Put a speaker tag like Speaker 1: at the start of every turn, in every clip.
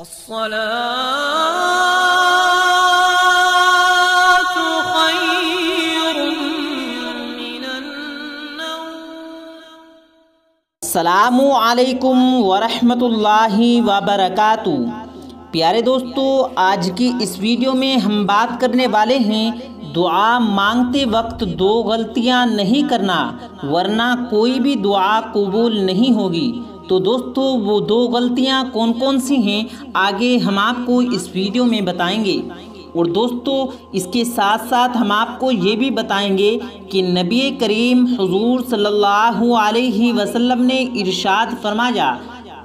Speaker 1: असलकम वरहमतुल्लाहि वबरकातु प्यारे दोस्तों, आज की इस वीडियो में हम बात करने वाले हैं, दुआ मांगते वक्त दो गलतियाँ नहीं करना, वरना कोई भी दुआ कबूल नहीं होगी। तो दोस्तों, वो दो गलतियाँ कौन कौन सी हैं, आगे हम आपको इस वीडियो में बताएँगे। और दोस्तों, इसके साथ साथ हम आपको ये भी बताएँगे कि नबी करीम हजूर सल्लल्लाहु अलैहि वसल्लम ने इरशाद फरमाया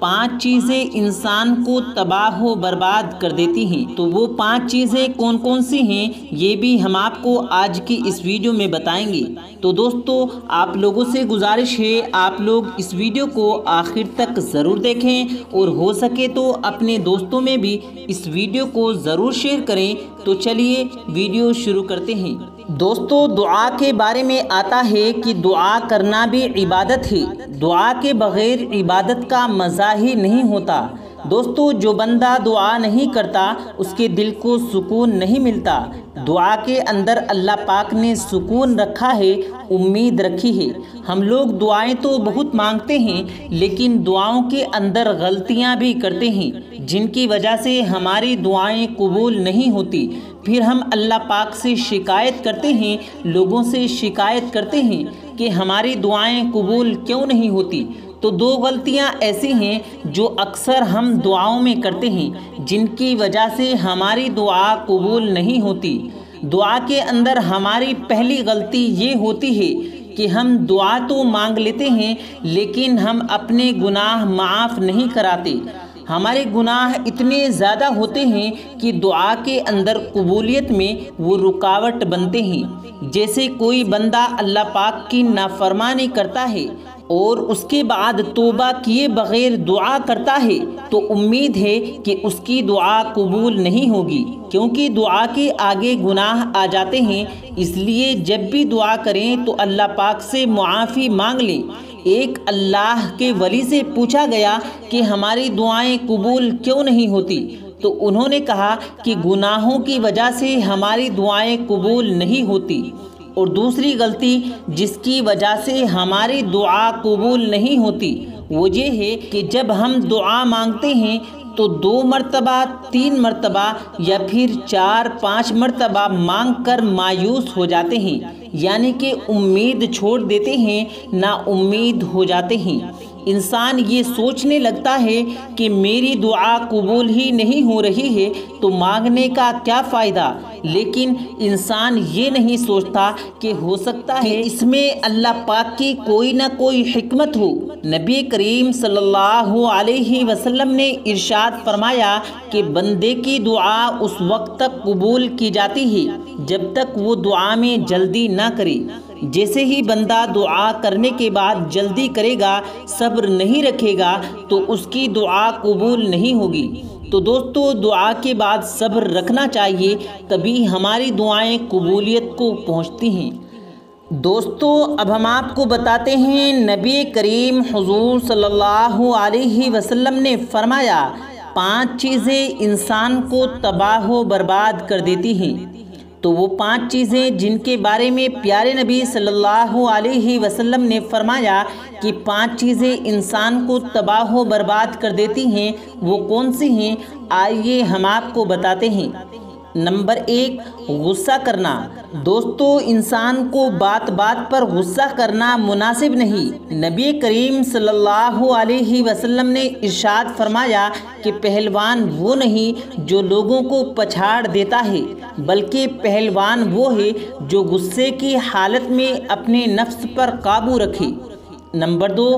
Speaker 1: पाँच चीज़ें इंसान को तबाह व बर्बाद कर देती हैं। तो वो पाँच चीज़ें कौन कौन सी हैं, ये भी हम आपको आज की इस वीडियो में बताएँगे। तो दोस्तों, आप लोगों से गुजारिश है, आप लोग इस वीडियो को आखिर तक ज़रूर देखें और हो सके तो अपने दोस्तों में भी इस वीडियो को ज़रूर शेयर करें। तो चलिए वीडियो शुरू करते हैं। दोस्तों, दुआ के बारे में आता है कि दुआ करना भी इबादत है। दुआ के बगैर इबादत का मज़ा ही नहीं होता। दोस्तों, जो बंदा दुआ नहीं करता, उसके दिल को सुकून नहीं मिलता। दुआ के अंदर अल्लाह पाक ने सुकून रखा है, उम्मीद रखी है। हम लोग दुआएँ तो बहुत मांगते हैं, लेकिन दुआओं के अंदर गलतियाँ भी करते हैं। जिनकी वजह से हमारी दुआएँ कबूल नहीं होती, फिर हम अल्लाह पाक से शिकायत करते हैं, लोगों से शिकायत करते हैं कि हमारी दुआएँ कबूल क्यों नहीं होती। तो दो गलतियाँ ऐसी हैं जो अक्सर हम दुआओं में करते हैं, जिनकी वजह से हमारी दुआ कबूल नहीं होती। दुआ के अंदर हमारी पहली गलती ये होती है कि हम दुआ तो मांग लेते हैं, लेकिन हम अपने गुनाह माफ़ नहीं कराते। हमारे गुनाह इतने ज़्यादा होते हैं कि दुआ के अंदर कबूलियत में वो रुकावट बनते हैं। जैसे कोई बंदा अल्लाह पाक की नाफरमानी करता है और उसके बाद तोबा किए बगैर दुआ करता है तो उम्मीद है कि उसकी दुआ कबूल नहीं होगी। क्योंकि दुआ के आगे गुनाह आ जाते हैं, इसलिए जब भी दुआ करें तो अल्लाह पाक से मुआफ़ी मांग लें। एक अल्लाह के वली से पूछा गया कि हमारी दुआएँ कबूल क्यों नहीं होती? तो उन्होंने कहा कि गुनाहों की वजह से हमारी दुआएँ कबूल नहीं होती। और दूसरी गलती, जिसकी वजह से हमारी दुआ कबूल नहीं होती, वो ये है कि जब हम दुआ मांगते हैं तो दो मरतबा, तीन मरतबा या फिर चार, पाँच मरतबा मांग कर मायूस हो जाते हैं। यानी कि उम्मीद छोड़ देते हैं, ना उम्मीद हो जाते हैं। इंसान ये सोचने लगता है कि मेरी दुआ कबूल ही नहीं हो रही है तो मांगने का क्या फ़ायदा? लेकिन इंसान ये नहीं सोचता कि हो सकता है इसमें अल्लाह पाक की कोई ना कोई हमत हो। नबी करीम सल्लल्लाहु अलैहि वसल्लम ने इरशाद फरमाया कि बंदे की दुआ उस वक्त तक कबूल की जाती है जब तक वो दुआ में जल्दी ना करे। जैसे ही बंदा दुआ करने के बाद जल्दी करेगा, सब्र नहीं रखेगा तो उसकी दुआ कबूल नहीं होगी। तो दोस्तों, दुआ के बाद सब्र रखना चाहिए, तभी हमारी दुआएँ कबूलियत को पहुँचती हैं। दोस्तों, अब हम आपको बताते हैं, नबी करीम हुजूर सल्लल्लाहु अलैहि वसल्लम ने फरमाया, पाँच चीज़ें इंसान को तबाह बर्बाद कर देती हैं। तो वो पाँच चीज़ें जिनके बारे में प्यारे नबी सल्लल्लाहु अलैहि वसल्लम ने फरमाया कि पाँच चीज़ें इंसान को तबाह बर्बाद कर देती हैं, वो कौन सी हैं? आइए हम आपको बताते हैं। नंबर एक, गुस्सा करना। दोस्तों, इंसान को बात बात पर गुस्सा करना मुनासिब नहीं। नबी करीम सल्लल्लाहु अलैहि वसल्लम ने इरशाद फरमाया कि पहलवान वो नहीं जो लोगों को पछाड़ देता है, बल्कि पहलवान वो है जो गुस्से की हालत में अपने नफ्स पर काबू रखे। नंबर दो,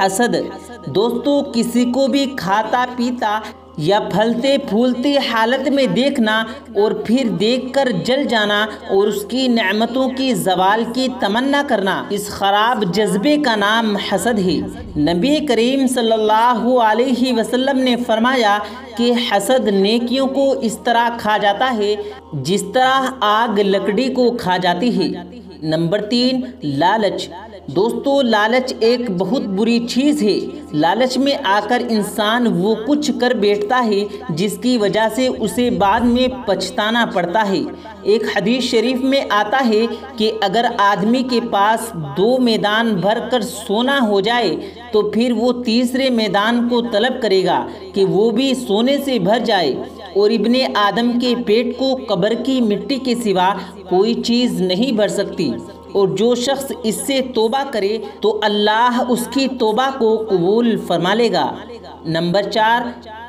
Speaker 1: हसद। दोस्तों, किसी को भी खाता पीता या फलते फूलते हालत में देखना और फिर देखकर जल जाना और उसकी नेमतों की जवाल की तमन्ना करना। इस ख़राब जज्बे का नाम हसद है। नबी करीम सल्लल्लाहु अलैहि वसल्लम ने फरमाया कि हसद नेकियों को इस तरह खा जाता है, जिस तरह आग लकड़ी को खा जाती है। नंबर तीन, लालच। दोस्तों, लालच एक बहुत बुरी चीज़ है। लालच में आकर इंसान वो कुछ कर बैठता है, जिसकी वजह से उसे बाद में पछताना पड़ता है। एक हदीस शरीफ में आता है कि अगर आदमी के पास दो मैदान भर कर सोना हो जाए तो फिर वो तीसरे मैदान को तलब करेगा कि वो भी सोने से भर जाए। और इब्ने आदम के पेट को कब्र की मिट्टी के सिवा कोई चीज़ नहीं भर सकती। और जो शख्स इससे तोबा करे तो अल्लाह उसकी तोबा को कबूल फरमा लेगा नंबर चार,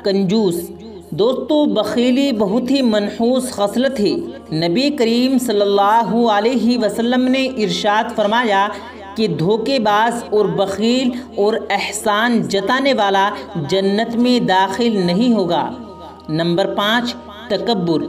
Speaker 1: कंजूस। दोस्तों, बखीली बहुत ही मनहूस खसलत है। नबी करीम सल्लल्लाहु अलैहि वसल्लम ने इरशाद फरमाया कि धोखेबाज और बखील और एहसान जताने वाला जन्नत में दाखिल नहीं होगा। नंबर पाँच तकबर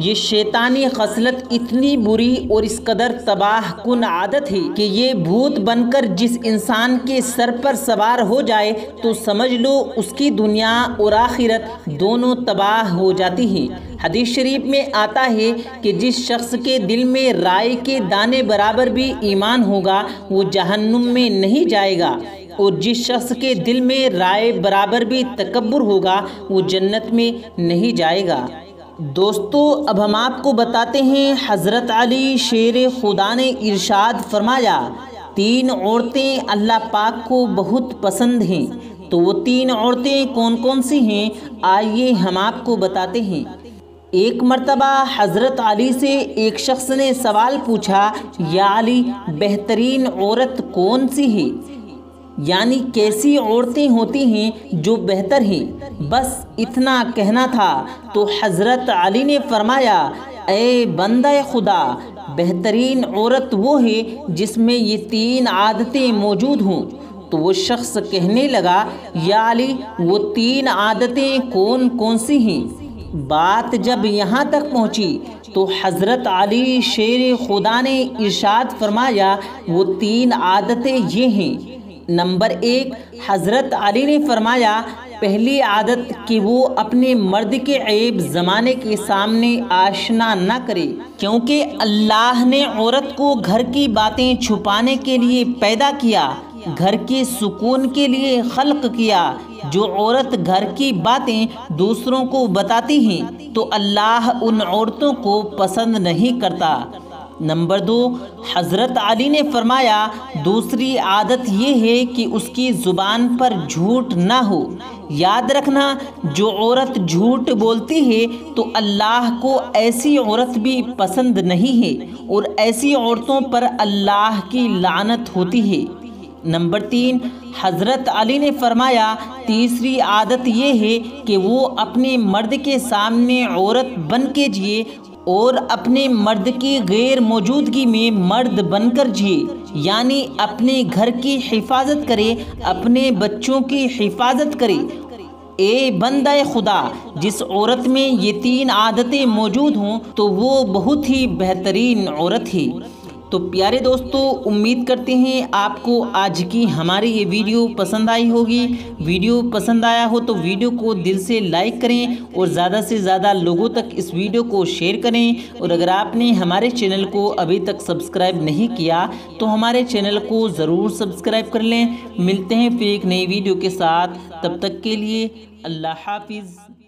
Speaker 1: ये शैतानी खसलत इतनी बुरी और इस कदर तबाह कुन आदत है कि ये भूत बनकर जिस इंसान के सर पर सवार हो जाए तो समझ लो उसकी दुनिया और आखिरत दोनों तबाह हो जाती हैं। हदीस शरीफ में आता है कि जिस शख्स के दिल में राय के दाने बराबर भी ईमान होगा, वो जहन्नुम में नहीं जाएगा। और जिस शख्स के दिल में राय बराबर भी तकबर होगा, वो जन्नत में नहीं जाएगा। दोस्तों, अब हम आपको बताते हैं हज़रत अली शेर खुदा ने इरशाद फरमाया, तीन औरतें अल्लाह पाक को बहुत पसंद हैं। तो वो तीन औरतें कौन कौन सी हैं? आइए हम आपको बताते हैं। एक मर्तबा हज़रत अली से एक शख्स ने सवाल पूछा, या अली, बेहतरीन औरत कौन सी है? यानी कैसी औरतें होती हैं जो बेहतर हैं। बस इतना कहना था तो हज़रत अली ने फरमाया ए बंदा खुदा, बेहतरीन औरत वो है जिसमें ये तीन आदतें मौजूद हों। तो वो शख्स कहने लगा, या अली, वो तीन आदतें कौन कौन सी हैं? बात जब यहाँ तक पहुँची तो हज़रत अली शेर खुदा ने इरशाद फरमाया, वो तीन आदतें ये हैं। नंबर एक, हज़रत अली ने फरमाया, पहली आदत कि वो अपने मर्द के ऐब ज़माने के सामने आशना न करे, क्योंकि अल्लाह ने औरत को घर की बातें छुपाने के लिए पैदा किया, घर के सुकून के लिए खल्क किया। जो औरत घर की बातें दूसरों को बताती हैं तो अल्लाह उन औरतों को पसंद नहीं करता। नंबर दो, हज़रत अली ने फरमाया, दूसरी आदत ये है कि उसकी ज़ुबान पर झूठ ना हो। याद रखना, जो औरत झूठ बोलती है तो अल्लाह को ऐसी औरत भी पसंद नहीं है और ऐसी औरतों पर अल्लाह की लानत होती है। नंबर तीन, हज़रत अली ने फरमाया, तीसरी आदत ये है कि वो अपने मर्द के सामने औरत बन के जिए और अपने मर्द की गैर मौजूदगी में मर्द बनकर जिए, यानी अपने घर की हिफाजत करे, अपने बच्चों की हिफाजत करे। ए बंदा खुदा, जिस औरत में ये तीन आदतें मौजूद हों तो वो बहुत ही बेहतरीन औरत है। तो प्यारे दोस्तों, उम्मीद करते हैं आपको आज की हमारी ये वीडियो पसंद आई होगी। वीडियो पसंद आया हो तो वीडियो को दिल से लाइक करें और ज़्यादा से ज़्यादा लोगों तक इस वीडियो को शेयर करें। और अगर आपने हमारे चैनल को अभी तक सब्सक्राइब नहीं किया तो हमारे चैनल को ज़रूर सब्सक्राइब कर लें। मिलते हैं फिर एक नई वीडियो के साथ। तब तक के लिए अल्लाह हाफिज़।